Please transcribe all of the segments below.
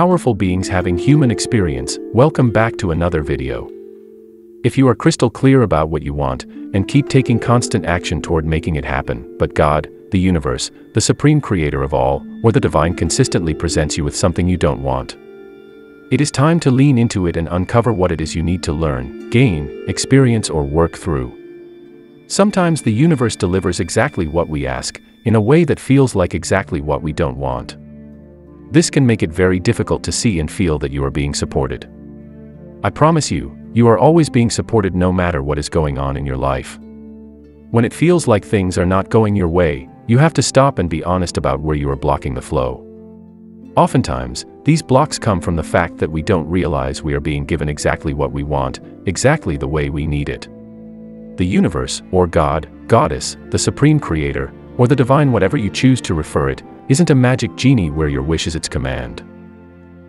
powerful beings having human experience, welcome back to another video. If you are crystal clear about what you want, and keep taking constant action toward making it happen, but God, the universe, the supreme creator of all, or the divine consistently presents you with something you don't want. It is time to lean into it and uncover what it is you need to learn, gain, experience or work through. Sometimes the universe delivers exactly what we ask, in a way that feels like exactly what we don't want. This can make it very difficult to see and feel that you are being supported. I promise you, you are always being supported no matter what is going on in your life. When it feels like things are not going your way, you have to stop and be honest about where you are blocking the flow. Oftentimes, these blocks come from the fact that we don't realize we are being given exactly what we want, exactly the way we need it. The universe, or God, Goddess, the Supreme Creator, or the Divine whatever you choose to refer it, isn't a magic genie where your wish is its command.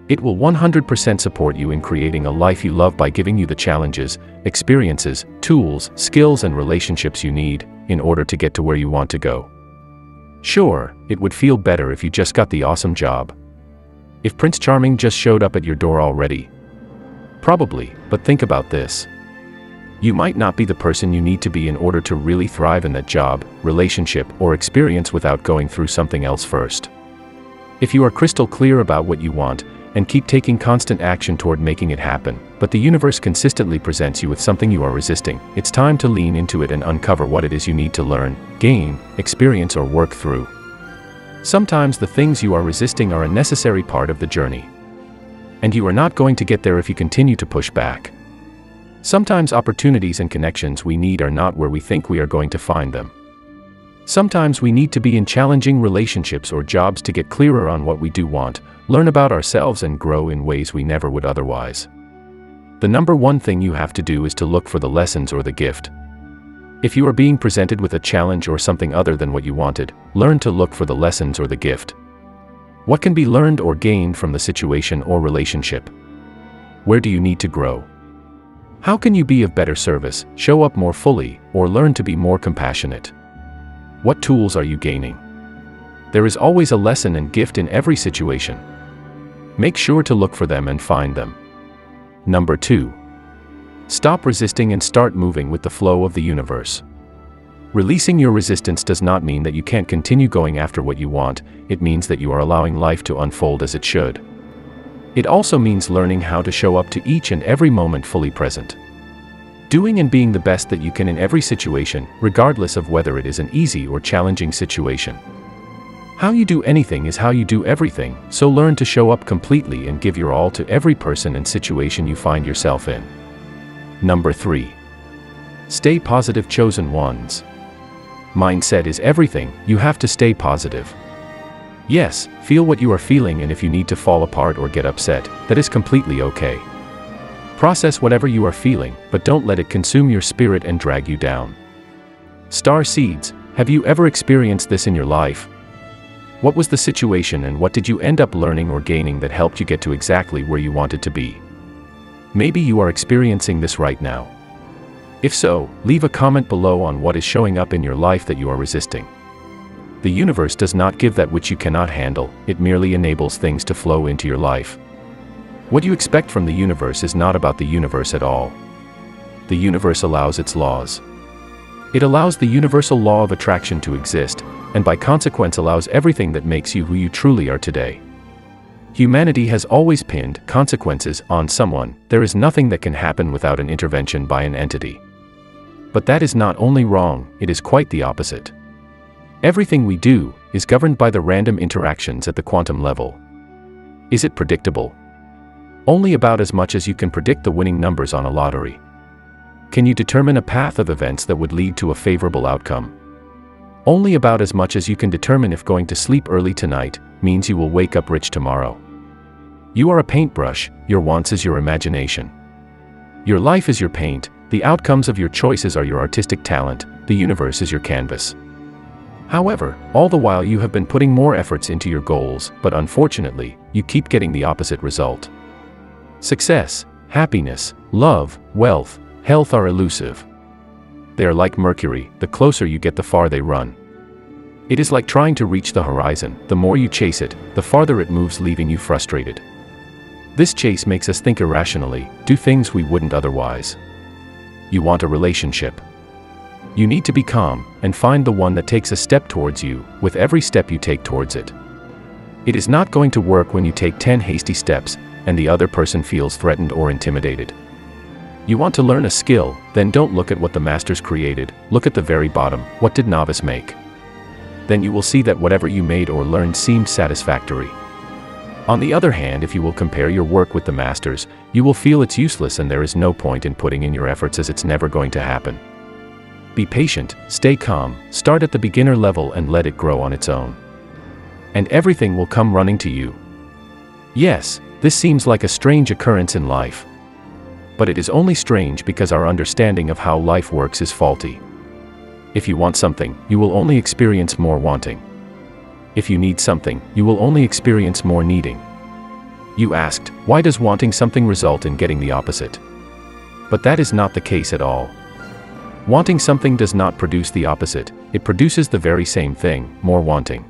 It will 100% support you in creating a life you love by giving you the challenges, experiences, tools, skills and relationships you need, in order to get to where you want to go. Sure, it would feel better if you just got the awesome job. If Prince Charming just showed up at your door already. Probably, but think about this. You might not be the person you need to be in order to really thrive in that job, relationship, or experience without going through something else first. If you are crystal clear about what you want, and keep taking constant action toward making it happen, but the universe consistently presents you with something you are resisting, it's time to lean into it and uncover what it is you need to learn, gain, experience, or work through. Sometimes the things you are resisting are a necessary part of the journey. And you are not going to get there if you continue to push back. Sometimes opportunities and connections we need are not where we think we are going to find them. Sometimes we need to be in challenging relationships or jobs to get clearer on what we do want, learn about ourselves and grow in ways we never would otherwise. The number one thing you have to do is to look for the lessons or the gift. If you are being presented with a challenge or something other than what you wanted, learn to look for the lessons or the gift. What can be learned or gained from the situation or relationship? Where do you need to grow? How can you be of better service, show up more fully, or learn to be more compassionate? What tools are you gaining? There is always a lesson and gift in every situation. Make sure to look for them and find them. Number 2. Stop resisting and start moving with the flow of the universe. Releasing your resistance does not mean that you can't continue going after what you want, it means that you are allowing life to unfold as it should. It also means learning how to show up to each and every moment fully present. Doing and being the best that you can in every situation, regardless of whether it is an easy or challenging situation. How you do anything is how you do everything, so learn to show up completely and give your all to every person and situation you find yourself in. Number 3. Stay positive, chosen ones. Mindset is everything, you have to stay positive. Yes, feel what you are feeling and if you need to fall apart or get upset, that is completely okay. Process whatever you are feeling, but don't let it consume your spirit and drag you down. Star Seeds, have you ever experienced this in your life? What was the situation and what did you end up learning or gaining that helped you get to exactly where you wanted to be? Maybe you are experiencing this right now. If so, leave a comment below on what is showing up in your life that you are resisting. The universe does not give that which you cannot handle, it merely enables things to flow into your life. What you expect from the universe is not about the universe at all. The universe allows its laws. It allows the universal law of attraction to exist, and by consequence allows everything that makes you who you truly are today. Humanity has always pinned consequences on someone, there is nothing that can happen without an intervention by an entity. But that is not only wrong, it is quite the opposite. Everything we do is governed by the random interactions at the quantum level. Is it predictable? Only about as much as you can predict the winning numbers on a lottery. Can you determine a path of events that would lead to a favorable outcome? Only about as much as you can determine if going to sleep early tonight means you will wake up rich tomorrow. You are a paintbrush, your wants is your imagination. Your life is your paint, the outcomes of your choices are your artistic talent, the universe is your canvas. However, all the while you have been putting more efforts into your goals, but unfortunately, you keep getting the opposite result. Success, happiness, love, wealth, health are elusive. They are like mercury, the closer you get the far they run. It is like trying to reach the horizon, the more you chase it, the farther it moves leaving you frustrated. This chase makes us think irrationally, do things we wouldn't otherwise. You want a relationship. You need to be calm and find the one that takes a step towards you with every step you take towards it. It is not going to work when you take 10 hasty steps and the other person feels threatened or intimidated. You want to learn a skill, then don't look at what the masters created, look at the very bottom, what did novice make? Then you will see that whatever you made or learned seemed satisfactory. On the other hand, if you will compare your work with the masters, you will feel it's useless and there is no point in putting in your efforts as it's never going to happen. Be patient, stay calm, start at the beginner level and let it grow on its own. And everything will come running to you. Yes, this seems like a strange occurrence in life. But it is only strange because our understanding of how life works is faulty. If you want something, you will only experience more wanting. If you need something, you will only experience more needing. You asked, why does wanting something result in getting the opposite? But that is not the case at all. Wanting something does not produce the opposite, it produces the very same thing, more wanting.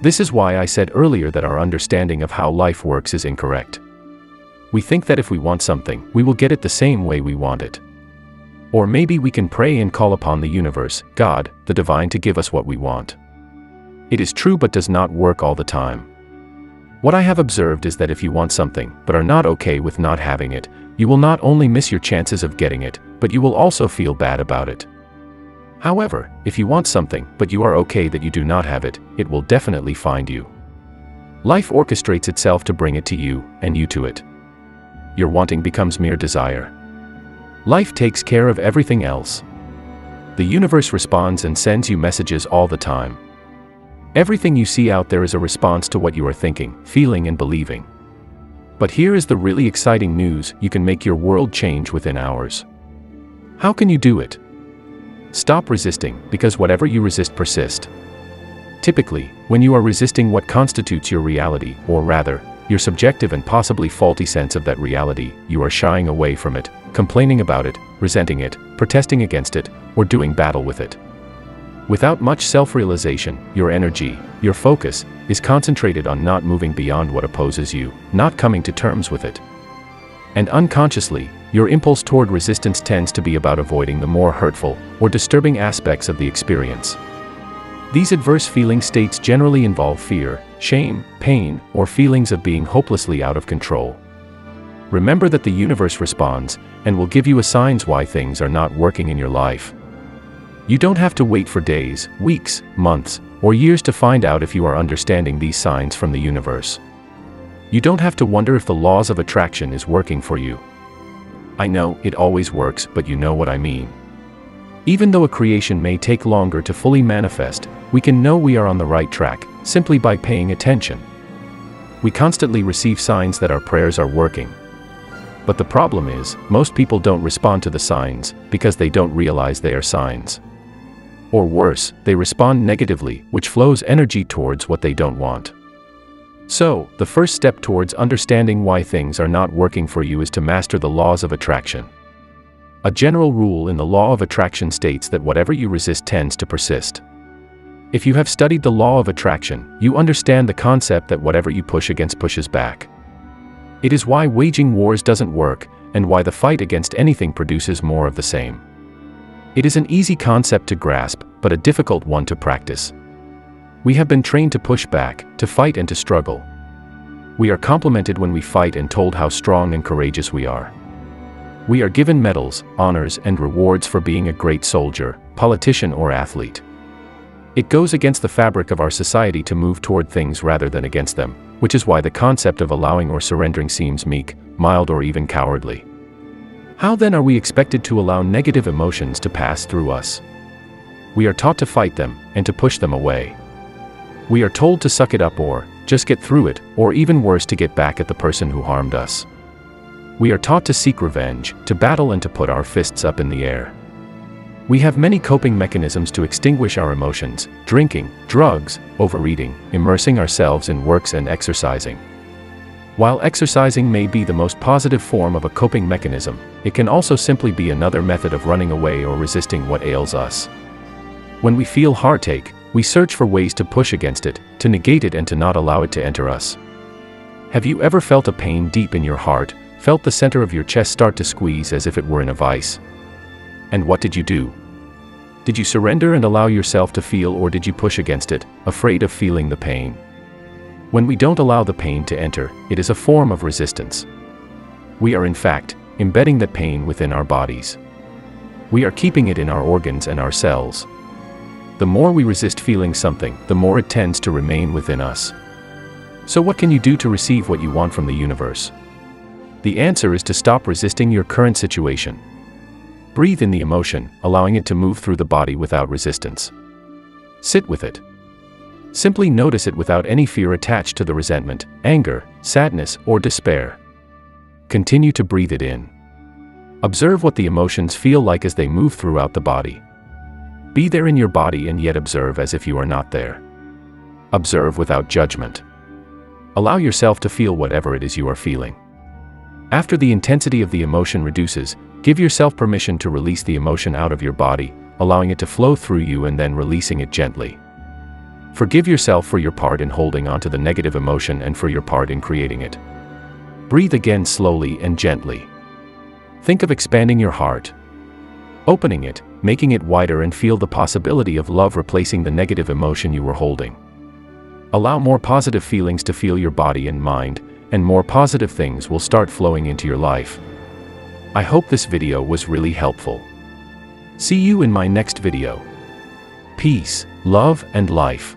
This is why I said earlier that our understanding of how life works is incorrect. We think that if we want something, we will get it the same way we want it. Or maybe we can pray and call upon the universe, God, the divine to give us what we want. It is true but does not work all the time. What I have observed is that if you want something, but are not okay with not having it, you will not only miss your chances of getting it, but you will also feel bad about it. However, if you want something, but you are okay that you do not have it, it will definitely find you. Life orchestrates itself to bring it to you, and you to it. Your wanting becomes mere desire. Life takes care of everything else. The universe responds and sends you messages all the time. Everything you see out there is a response to what you are thinking, feeling, and believing. But here is the really exciting news you can make your world change within hours. How can you do it? Stop resisting, because whatever you resist persist. Typically, when you are resisting what constitutes your reality, or rather, your subjective and possibly faulty sense of that reality, you are shying away from it, complaining about it, resenting it, protesting against it, or doing battle with it. Without much self-realization, your energy, your focus, is concentrated on not moving beyond what opposes you, not coming to terms with it. And unconsciously, your impulse toward resistance tends to be about avoiding the more hurtful or disturbing aspects of the experience. These adverse feeling states generally involve fear, shame, pain, or feelings of being hopelessly out of control. Remember that the universe responds and will give you a signs why things are not working in your life. You don't have to wait for days, weeks, months, or years to find out if you are understanding these signs from the universe. You don't have to wonder if the laws of attraction is working for you. I know, it always works, but you know what I mean. Even though a creation may take longer to fully manifest, we can know we are on the right track, simply by paying attention. We constantly receive signs that our prayers are working. But the problem is, most people don't respond to the signs, because they don't realize they are signs. Or worse, they respond negatively, which flows energy towards what they don't want. So, the first step towards understanding why things are not working for you is to master the laws of attraction. A general rule in the law of attraction states that whatever you resist tends to persist. If you have studied the law of attraction, you understand the concept that whatever you push against pushes back. It is why waging wars doesn't work, and why the fight against anything produces more of the same. It is an easy concept to grasp, but a difficult one to practice. We have been trained to push back, to fight and to struggle. We are complimented when we fight and told how strong and courageous we are. We are given medals, honors, and rewards for being a great soldier, politician, or athlete. It goes against the fabric of our society to move toward things rather than against them, which is why the concept of allowing or surrendering seems meek, mild, or even cowardly. How then are we expected to allow negative emotions to pass through us? We are taught to fight them and to push them away. We are told to suck it up or just get through it, or even worse to get back at the person who harmed us. We are taught to seek revenge, to battle and to put our fists up in the air. We have many coping mechanisms to extinguish our emotions, drinking, drugs, overeating, immersing ourselves in works and exercising. While exercising may be the most positive form of a coping mechanism, it can also simply be another method of running away or resisting what ails us. When we feel heartache, we search for ways to push against it, to negate it and to not allow it to enter us. Have you ever felt a pain deep in your heart, felt the center of your chest start to squeeze as if it were in a vice? And what did you do? Did you surrender and allow yourself to feel or did you push against it, afraid of feeling the pain? When we don't allow the pain to enter, it is a form of resistance. We are in fact, embedding that pain within our bodies. We are keeping it in our organs and our cells. The more we resist feeling something, the more it tends to remain within us. So what can you do to receive what you want from the universe? The answer is to stop resisting your current situation. Breathe in the emotion, allowing it to move through the body without resistance. Sit with it. Simply notice it without any fear attached to the resentment, anger, sadness, or despair. Continue to breathe it in. Observe what the emotions feel like as they move throughout the body. Be there in your body and yet observe as if you are not there. Observe without judgment. Allow yourself to feel whatever it is you are feeling. After the intensity of the emotion reduces, Give yourself permission to release the emotion out of your body, allowing it to flow through you and then releasing it gently. Forgive yourself for your part in holding onto the negative emotion and for your part in creating it. Breathe again slowly and gently. Think of expanding your heart. Opening it, making it wider and feel the possibility of love replacing the negative emotion you were holding. Allow more positive feelings to feel your body and mind, and more positive things will start flowing into your life. I hope this video was really helpful. See you in my next video. Peace, love and life.